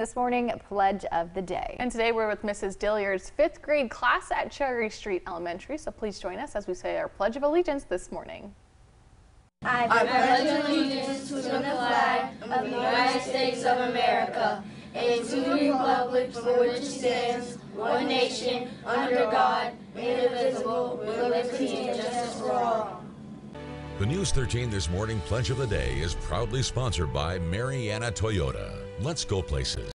This morning, Pledge of the Day. And today we're with Mrs. Dilliard's fifth grade class at Cherry Street Elementary. So please join us as we say our Pledge of Allegiance this morning. I pledge allegiance to the flag of the United States of America and to the republic for which it stands, one nation, under God, indivisible, with liberty and justice for all. The News 13 This Morning Pledge of the Day is proudly sponsored by Marianna Toyota. Let's go places.